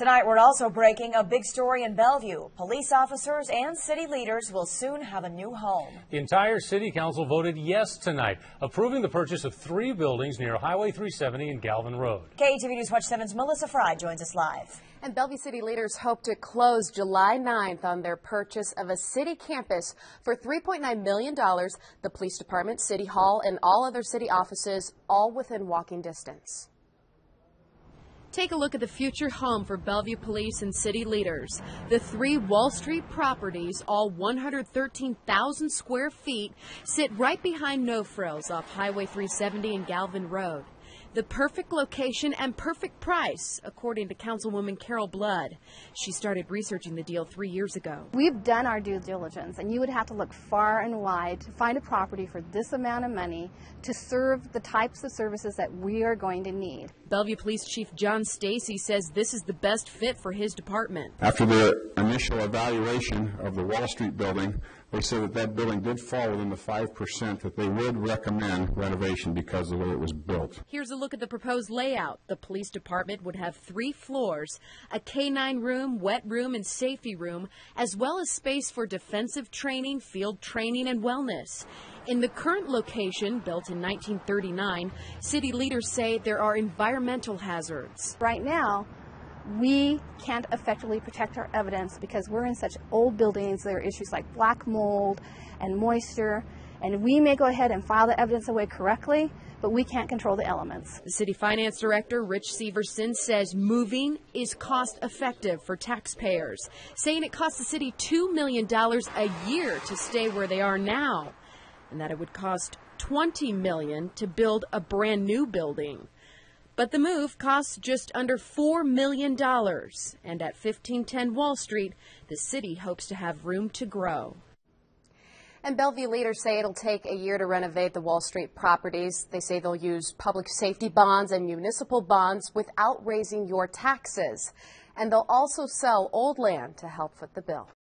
Tonight, we're also breaking a big story in Bellevue. Police officers and city leaders will soon have a new home. The entire city council voted yes tonight, approving the purchase of three buildings near Highway 370 and Galvin Road. KETV News Watch 7's Melissa Fry joins us live. And Bellevue City leaders hope to close July 9th on their purchase of a city campus for $3.9 million. The police department, city hall, and all other city offices, all within walking distance. Take a look at the future home for Bellevue police and city leaders. The three Wall Street properties, all 113,000 square feet, sit right behind No Frills off Highway 370 and Galvin Road. The perfect location and perfect price, according to Councilwoman Carol Blood. She started researching the deal three years ago. We've done our due diligence, and you would have to look far and wide to find a property for this amount of money to serve the types of services that we are going to need. Bellevue Police Chief John Stacy says this is the best fit for his department. After the initial evaluation of the Wall Street building, they said that that building did fall within the 5% that they would recommend renovation because of the way it was built. Here's a look at the proposed layout. The police department would have three floors, a K-9 room, wet room, and safety room, as well as space for defensive training, field training, and wellness. In the current location, built in 1939, city leaders say there are environmental hazards. Right now, we can't effectively protect our evidence because we're in such old buildings. There are issues like black mold and moisture, and we may go ahead and file the evidence away correctly, but we can't control the elements. The city finance director, Rich Severson, says moving is cost effective for taxpayers, saying it costs the city $2 million a year to stay where they are now, and that it would cost 20 million to build a brand new building. But the move costs just under $4 million. And at 1510 Wall Street, the city hopes to have room to grow. And Bellevue leaders say it'll take a year to renovate the Wall Street properties. They say they'll use public safety bonds and municipal bonds without raising your taxes. And they'll also sell old land to help foot the bill.